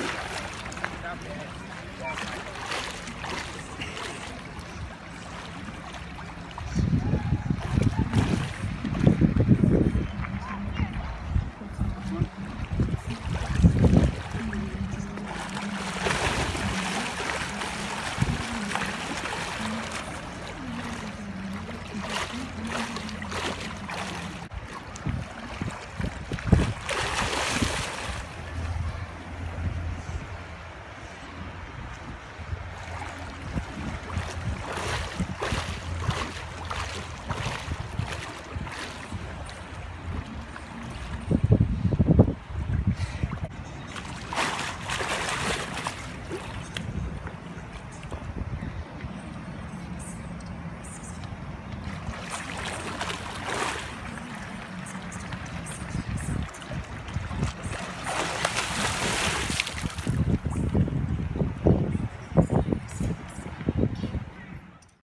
Stop that.